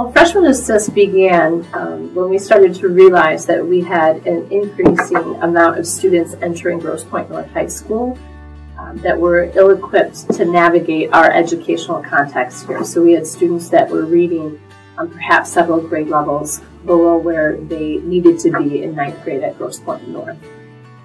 Well, Freshman Assist began um, when we started to realize that we had an increasing amount of students entering Grosse Pointe North High School um, that were ill equipped to navigate our educational context here. So we had students that were reading um, perhaps several grade levels below where they needed to be in ninth grade at Grosse Pointe North.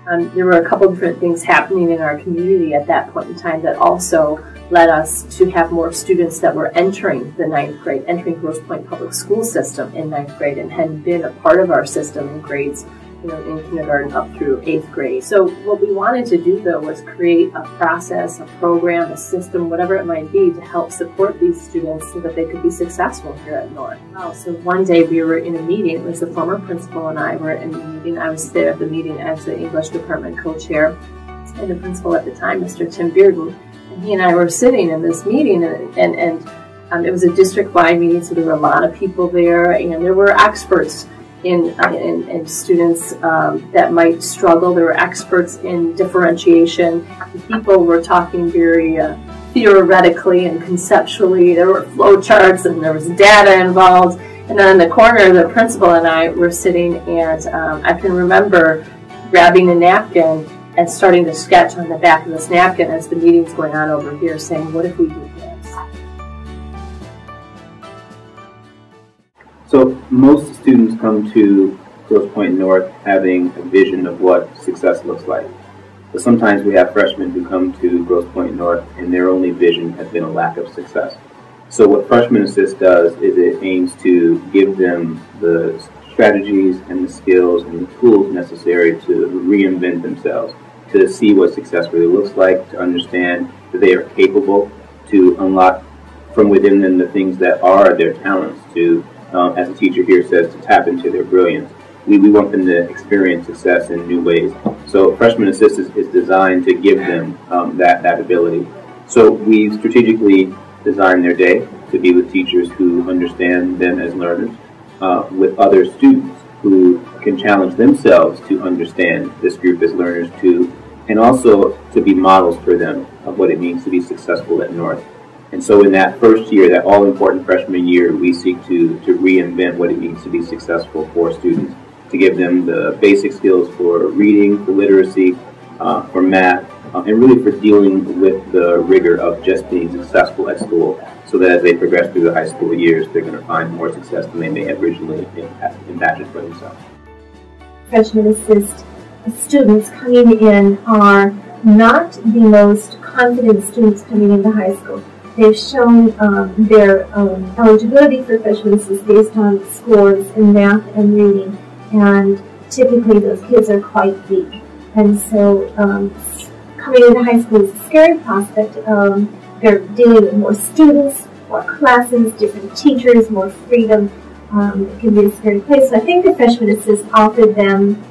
Um, there were a couple different things happening in our community at that point in time that also led us to have more students that were entering the ninth grade, entering Grosse Pointe Public School system in ninth grade and had been a part of our system in grades you know, in kindergarten up through eighth grade. So what we wanted to do though was create a process, a program, a system, whatever it might be to help support these students so that they could be successful here at North. Wow. So one day we were in a meeting, it was the former principal and I were in a meeting. I was there at the meeting as the English department co-chair and the principal at the time, Mr. Tim Bearden and he and I were sitting in this meeting, and, and, and um, it was a district-wide meeting, so there were a lot of people there, and there were experts in, uh, in, in, students um, that might struggle. There were experts in differentiation. People were talking very uh, theoretically and conceptually. There were flow charts, and there was data involved. And then in the corner, the principal and I were sitting, and um, I can remember grabbing a napkin and starting to sketch on the back of this napkin as the meeting's going on over here, saying, what if we do So most students come to Grosse Pointe North having a vision of what success looks like. But sometimes we have freshmen who come to Grosse Pointe North and their only vision has been a lack of success. So what Freshman Assist does is it aims to give them the strategies and the skills and the tools necessary to reinvent themselves to see what success really looks like, to understand that they are capable, to unlock from within them the things that are their talents, to, um, as the teacher here says, to tap into their brilliance. We, we want them to experience success in new ways. So Freshman Assist is, is designed to give them um, that, that ability. So we strategically design their day to be with teachers who understand them as learners, uh, with other students who can challenge themselves to understand this group as learners too, and also to be models for them of what it means to be successful at North. And so in that first year, that all important freshman year, we seek to, to reinvent what it means to be successful for students, to give them the basic skills for reading, for literacy, uh, for math, uh, and really for dealing with the rigor of just being successful at school so that as they progress through the high school years, they're going to find more success than they may have originally imagined for themselves. Freshman Assist students coming in are not the most confident students coming into high school. They've shown um, their um, eligibility for freshman is based on scores in math and reading, and typically those kids are quite weak. And so um, coming into high school is a scary prospect. Um, they're dealing with more students, more classes, different teachers, more freedom. Um, it can be a scary place. So I think the freshman assist offered them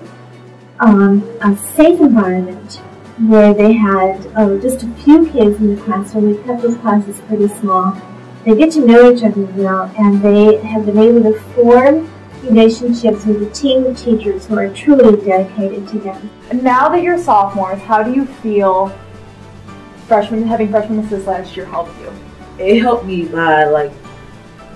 a safe environment where they had uh, just a few kids in the classroom. We kept those classes pretty small. They get to know each other well, and they have been able to form relationships with a team of teachers who are truly dedicated to them. Now that you're sophomores, how do you feel freshman having freshman assist last year helped you? It helped me by like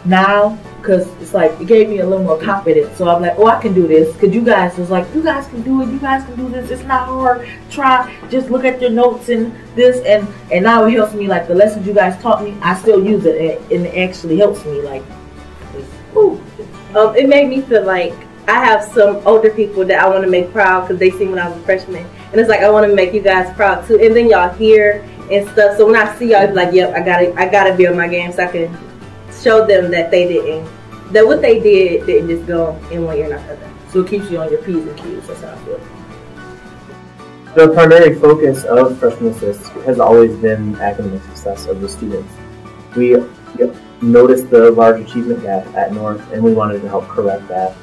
now because it's like it gave me a little more confidence. So I'm like, oh, I can do this. Because you guys was like, you guys can do it. You guys can do this. It's not hard. Try. Just look at your notes and this and and now it helps me. Like the lessons you guys taught me, I still use it and it actually helps me. Like, Ooh. Um, it made me feel like I have some older people that I want to make proud because they see when I was a freshman, and it's like I want to make you guys proud too. And then y'all here and stuff. So when I see y'all, it's like, yep, I gotta, I gotta be on my game so I can show them that they didn't, that what they did didn't just go in one ear and out the other. So it keeps you on your P's and Q's. That's how I feel. The primary focus of Freshman Assist has always been academic success of the students. We noticed the large achievement gap at North and we wanted to help correct that.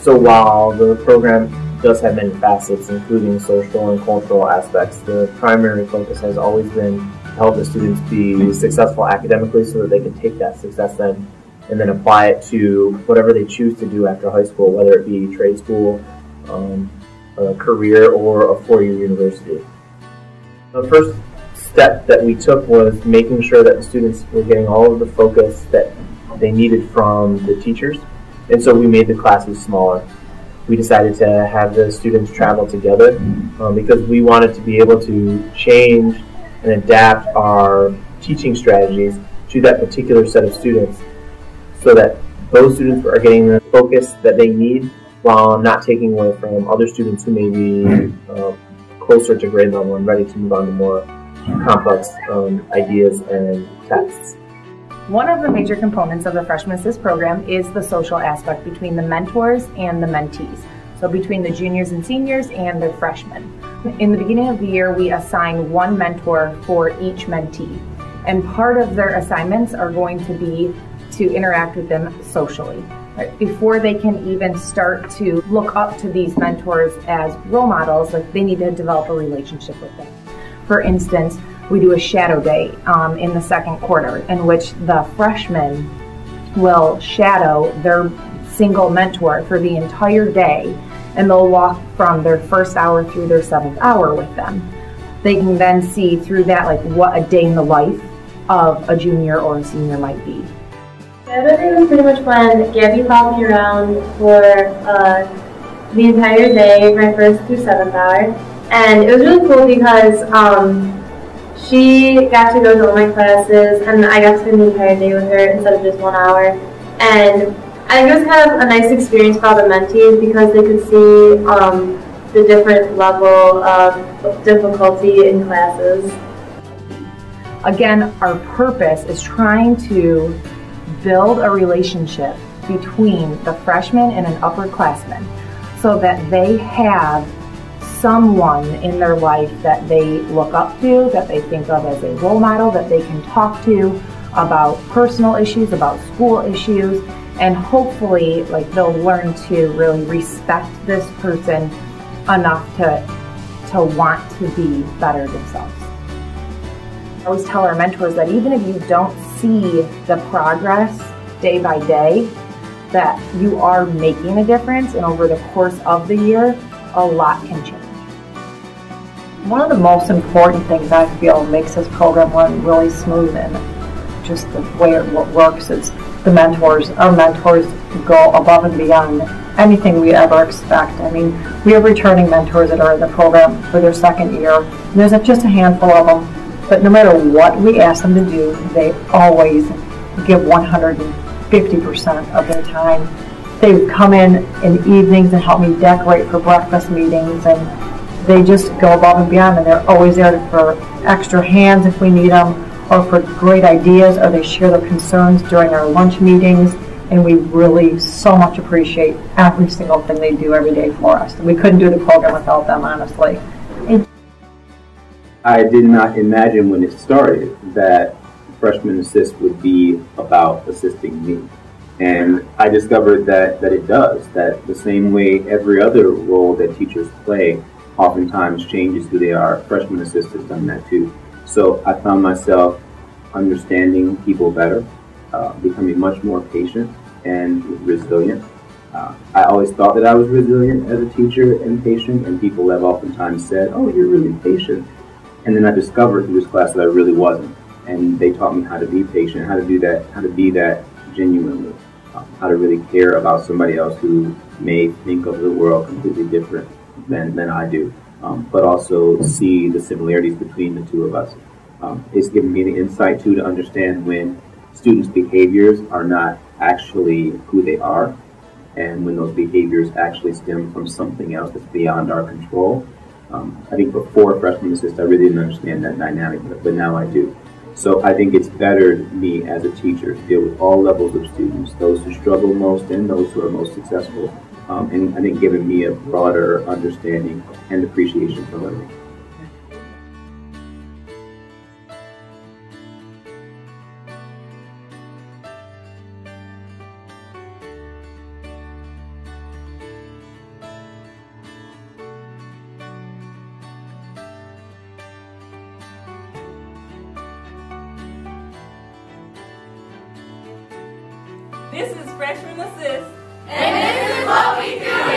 So while the program does have many facets, including social and cultural aspects, the primary focus has always been help the students be successful academically so that they can take that success then and then apply it to whatever they choose to do after high school, whether it be trade school, um, a career, or a four-year university. The first step that we took was making sure that the students were getting all of the focus that they needed from the teachers. And so we made the classes smaller. We decided to have the students travel together um, because we wanted to be able to change and adapt our teaching strategies to that particular set of students so that those students are getting the focus that they need while not taking away from other students who may be uh, closer to grade level and ready to move on to more complex um, ideas and texts. One of the major components of the Freshman Assist program is the social aspect between the mentors and the mentees. So between the juniors and seniors and the freshmen. In the beginning of the year, we assign one mentor for each mentee. And part of their assignments are going to be to interact with them socially. Right? Before they can even start to look up to these mentors as role models, like they need to develop a relationship with them. For instance, we do a shadow day um, in the second quarter in which the freshmen will shadow their single mentor for the entire day and they'll walk from their first hour through their seventh hour with them. They can then see through that like what a day in the life of a junior or a senior might be. Day was pretty much when Gabby followed me around for uh, the entire day, my first through seventh hour. And it was really cool because um, she got to go to all my classes and I got to spend the entire day with her instead of just one hour. And I think it was kind of a nice experience for the mentees because they could see um, the different level of difficulty in classes. Again, our purpose is trying to build a relationship between the freshman and an upperclassman so that they have someone in their life that they look up to, that they think of as a role model, that they can talk to about personal issues, about school issues, and hopefully like they'll learn to really respect this person enough to to want to be better themselves. I always tell our mentors that even if you don't see the progress day by day, that you are making a difference and over the course of the year, a lot can change. One of the most important things I feel makes this program run really smooth and just the way it works is the mentors. Our mentors go above and beyond anything we ever expect. I mean, we have returning mentors that are in the program for their second year. There's just a handful of them, but no matter what we ask them to do, they always give 150% of their time. They would come in in evenings and help me decorate for breakfast meetings and they just go above and beyond and they're always there for extra hands if we need them or for great ideas or they share their concerns during our lunch meetings and we really so much appreciate every single thing they do every day for us. We couldn't do the program without them, honestly. I did not imagine when it started that Freshman Assist would be about assisting me. And I discovered that, that it does, that the same way every other role that teachers play oftentimes changes who they are. Freshman Assist has done that too. So I found myself understanding people better, uh, becoming much more patient and resilient. Uh, I always thought that I was resilient as a teacher and patient, and people have oftentimes said, "Oh, you're really patient," and then I discovered through this class that I really wasn't, and they taught me how to be patient, how to do that, how to be that genuinely, um, how to really care about somebody else who may think of the world completely different than, than I do, um, but also see the similarities between the two of us. Um, it's given me the insight too to understand when students' behaviors are not actually who they are, and when those behaviors actually stem from something else that's beyond our control. Um, I think before freshman assist, I really didn't understand that dynamic, but, but now I do. So I think it's bettered me as a teacher to deal with all levels of students, those who struggle most and those who are most successful um, and I think giving me a broader understanding and appreciation for learning. This is Freshman Assist. And this is what we do